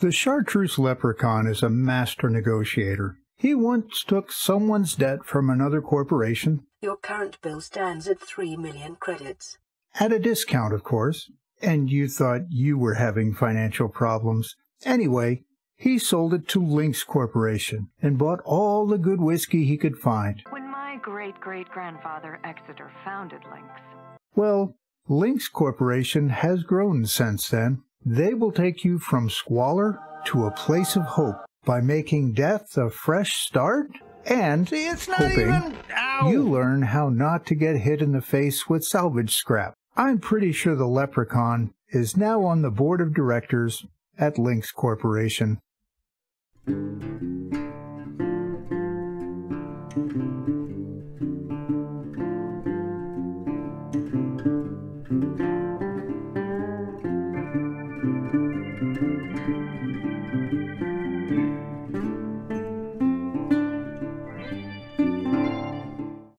The chartreuse leprechaun is a master negotiator. He once took someone's debt from another corporation. Your current bill stands at 3 million credits. At a discount, of course. And you thought you were having financial problems. Anyway, he sold it to Lynx Corporation and bought all the good whiskey he could find. When my great great grandfather Exeter founded Lynx. Well, Lynx Corporation has grown since then. They will take you from squalor to a place of hope by making death a fresh start and it's not hoping even. You learn how not to get hit in the face with salvage scrap. I'm pretty sure the leprechaun is now on the board of directors at Lynx Corporation.